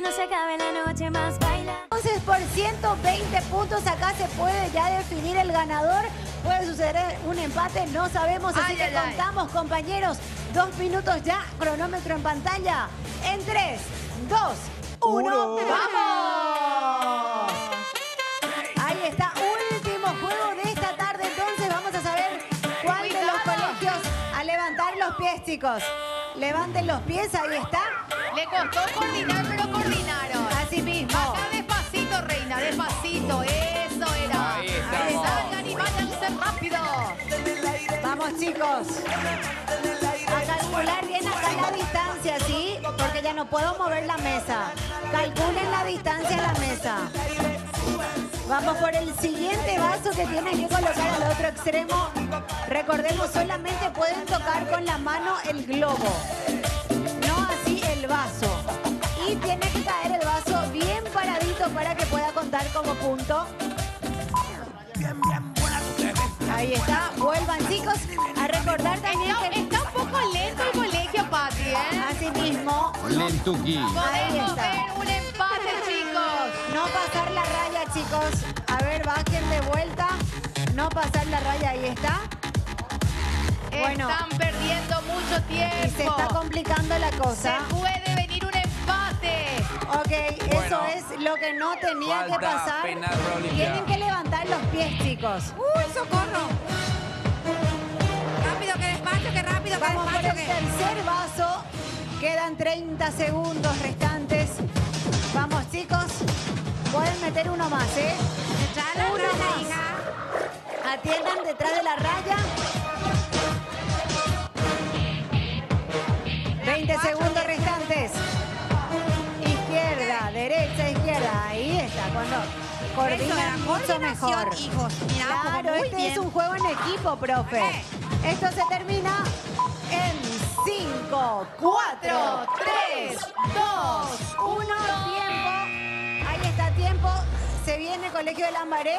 que no se acabe la noche más baila. Entonces, por 120 puntos acá se puede ya definir el ganador. Puede suceder un empate, no sabemos, así Ay, que ay, ay. contamos, compañeros. Dos minutos ya, cronómetro en pantalla. En 3, 2, 1, ¡vamos! Ahí está, último juego de esta tarde. Entonces, vamos a saber cuál de los colegios a levantar los pies, chicos. Levanten los pies, ahí está. Le costó coordinar, pero coordinaron. Así mismo. Acá despacito, reina, despacito. Eso era. Ahí estamos. Salgan y váyanse rápido. Vamos chicos. A calcular bien acá la distancia, ¿sí? Porque ya no puedo mover la mesa. Calculen la distancia de la mesa. Vamos por el siguiente vaso que tienen que colocar al otro extremo. Recordemos, solamente pueden tocar con la mano el globo. Punto. Ahí está. Vuelvan chicos a recordar también Está, que está un poco lento el colegio, Pati, ¿eh? así mismo Lentuki. Ahí Podemos está. ver un empate, chicos. no pasar la raya chicos. A ver, bajen de vuelta. No pasar la raya, ahí está. Bueno. Están perdiendo mucho tiempo. Y se está complicando la Se cosa. puede un empate. Ok, eso Bueno. es lo que no tenía que pasar. Tienen que levantar los pies, chicos. ¡Uy, socorro! Rápido, que despacio, que rápido, que Vamos por el que... tercer vaso. Quedan 30 segundos restantes. Vamos, chicos. Pueden meter uno más, ¿eh? Uno más. hija. Atiendan detrás de la raya. 20 segundos Cuando coordinan mucho mejor. hijos. Como Claro, este bien. es un juego en equipo, profe. Eh. Esto se termina en 5, 4, 3, 2, 1. Tiempo. Ahí está tiempo. Se viene Colegio de Lambaré.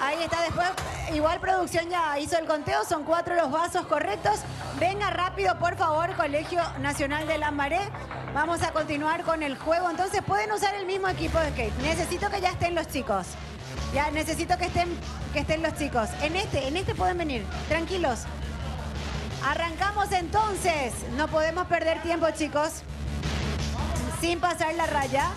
Ahí está después. Igual producción ya hizo el conteo. Son cuatro los vasos correctos. Venga rápido, por favor, Colegio Nacional de Lambaré. Vamos a continuar con el juego. Entonces pueden usar el mismo equipo de skate. Necesito que ya estén los chicos. Ya necesito que estén, que estén los chicos. En este, en este pueden venir. Tranquilos. Arrancamos entonces. No podemos perder tiempo, chicos. Sin pasar la raya.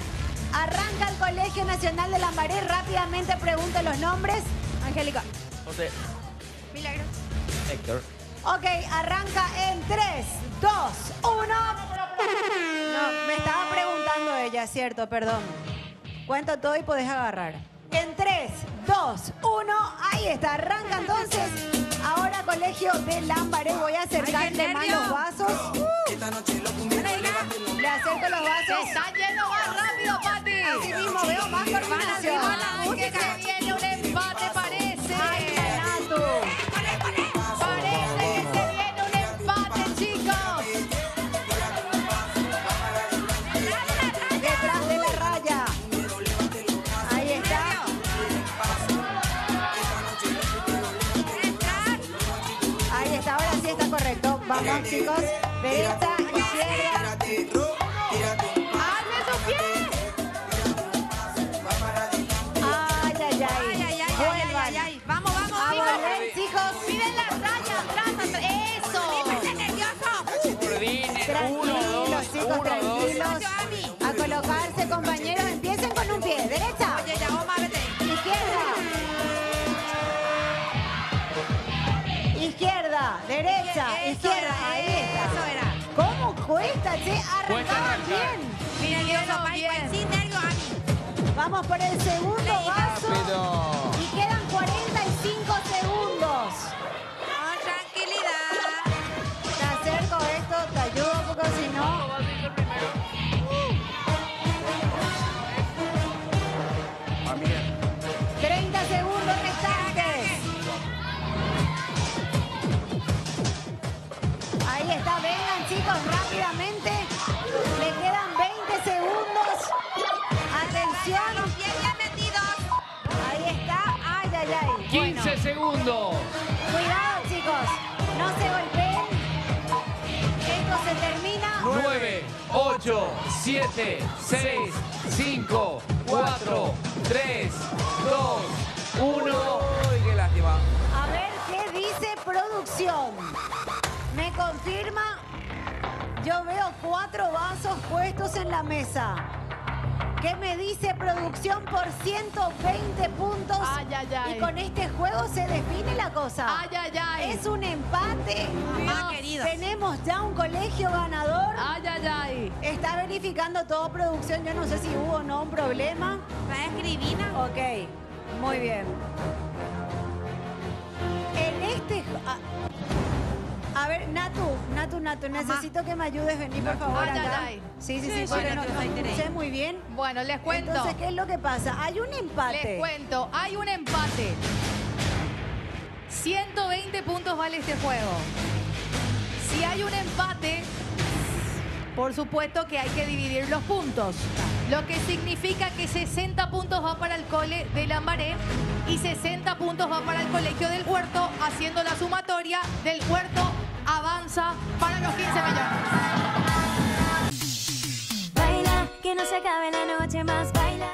Arranca el Colegio Nacional de Lambaré. Rápidamente pregunto los nombres. Angélica. José. Milagro. Héctor. Ok, arranca en 3, 2, 1. No, me estaba preguntando ella, cierto, perdón. Cuento todo y podés agarrar. En 3, 2, 1. Ahí está, arranca entonces. Ahora, colegio de Lambaré, voy a acercarle más los vasos. Le acerco los vasos. está yendo más rápido, Pati. Así mismo veo más coordinación. Van a Vamos, chicos. Derecha, izquierda. ¡Hazle su pie! Ay, ay, Ay, ay. ay, ay, ay, Vuelvan. ay, ay. Vamos, vamos, A chicos. volver, chicos. Miren la raya atrás, atrás. ¡Eso! Uno, Izquierda, derecha, Eso izquierda. era, Ahí está. Eso era. ¿Cómo cuesta, che? Arrancaban bien. Mira, nervios, Ani. Vamos por el segundo vaso. Segundos. cuidado chicos. No se golpeen. Esto se termina. 9, 8, 7, 6, 5, 4, 3, 2, 1. Uy, qué lástima. A ver qué dice producción. Me confirma. Yo veo cuatro vasos puestos en la mesa. ¿Qué me dice producción por 120 puntos? Ay, ay, ay. Y con este juego se define la cosa. Ay, ay, ay. Es un empate. Mamá querida. Tenemos ya un colegio ganador. Ay, ay, ay. Está verificando todo producción. Yo no sé si hubo o no un problema. ¿Va a escribir? Ok, muy bien. En este... A, a ver, Natu, Natu, Natu, necesito que me ayudes, vení por favor Ay, ay, acá. ay. Sí, sí, Sí, sí, sí, porque no, no escuché muy bien. Bueno, les cuento. Entonces, ¿qué es lo que pasa? Hay un empate. Les cuento, hay un empate. 120 puntos vale este juego. Si hay un empate, por supuesto que hay que dividir los puntos. Lo que significa que 60 puntos va para el cole de Lambaré y 60 puntos va para el colegio del Huerto, haciendo la sumatoria del Huerto avanza para los 15 millones. Baila, que no se acabe la noche más, baila.